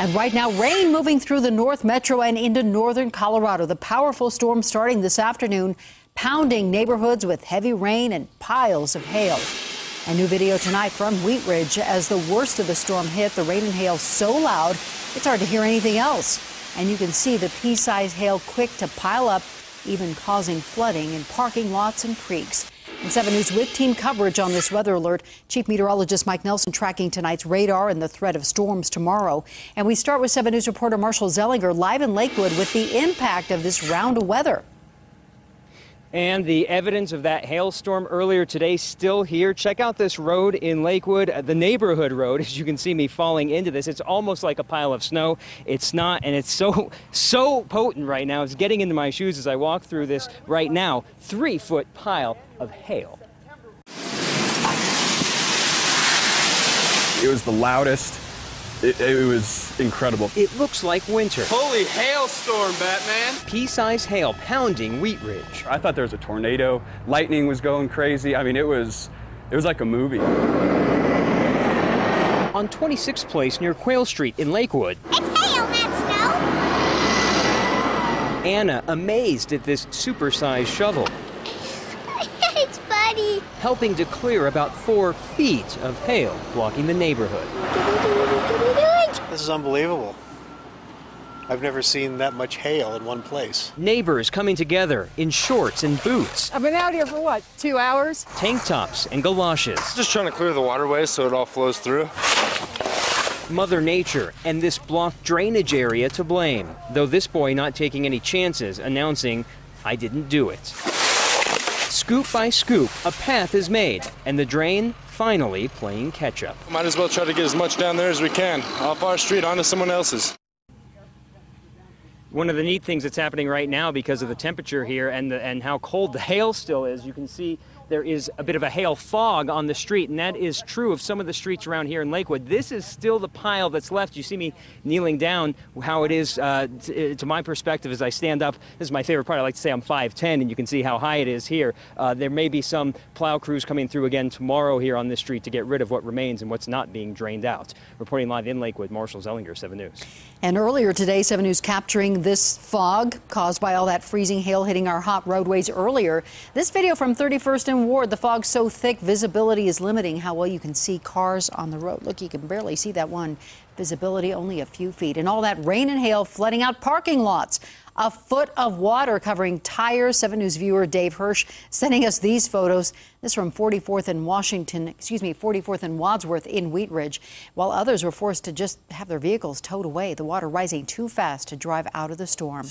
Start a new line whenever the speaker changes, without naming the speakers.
And right now, rain moving through the North Metro and into northern Colorado. The powerful storm starting this afternoon, pounding neighborhoods with heavy rain and piles of hail. A new video tonight from Wheat Ridge as the worst of the storm hit. The rain and hail so loud, it's hard to hear anything else. And you can see the pea-sized hail quick to pile up, even causing flooding in parking lots and creeks. And 7 News with team coverage on this weather alert. Chief Meteorologist Mike Nelson tracking tonight's radar and the threat of storms tomorrow. And we start with 7 News reporter Marshall Zelinger live in Lakewood with the impact of this round of weather.
And the evidence of that hailstorm earlier today still here. Check out this road in Lakewood, the neighborhood road. As you can see me falling into this, it's almost like a pile of snow. It's not, and it's so, so potent right now. It's getting into my shoes as I walk through this right now. Three foot pile of hail.
It was the loudest. It, it, was incredible.
It looks like winter.
Holy hailstorm, Batman!
Pea-sized hail pounding Wheat Ridge.
I thought there was a tornado. Lightning was going crazy. I mean, it was, it was like a movie.
On 26th Place near Quail Street in Lakewood.
It's hail, not
snow! Anna amazed at this supersized shovel.
it's funny.
Helping to clear about four feet of hail blocking the neighborhood.
This is unbelievable. I've never seen that much hail in one place.
Neighbors coming together in shorts and boots.
I've been out here for what, two hours?
Tank tops and galoshes.
Just trying to clear the waterways so it all flows through.
Mother Nature and this blocked drainage area to blame, though this boy not taking any chances, announcing, I didn't do it. Scoop by scoop, a path is made, and the drain finally playing catch up.
Might as well try to get as much down there as we can, off our street onto someone else's.
One of the neat things that's happening right now because of the temperature here and, the, and how cold the hail still is, you can see there is a bit of a hail fog on the street, and that is true of some of the streets around here in Lakewood. This is still the pile that's left. You see me kneeling down, how it is uh, to, to, my perspective as I stand up. This is my favorite part. I like to say I'm 5'10", and you can see how high it is here. Uh, there may be some plow crews coming through again tomorrow here on this street to get rid of what remains and what's not being drained out. Reporting live in Lakewood, Marshall Zelinger, 7 News.
And earlier today, 7 News capturing this fog caused by all that freezing hail hitting our hot roadways earlier. This video from 31st and Ward. The fog's so thick, visibility is limiting how well you can see cars on the road. Look, you can barely see that one. Visibility only a few feet. And all that rain and hail flooding out parking lots. A foot of water covering tires. 7 News viewer Dave Hirsch sending us these photos. This from 44th and Washington, excuse me, 44th and Wadsworth in Wheat Ridge. While others were forced to just have their vehicles towed away, the water rising too fast to drive out of the storm.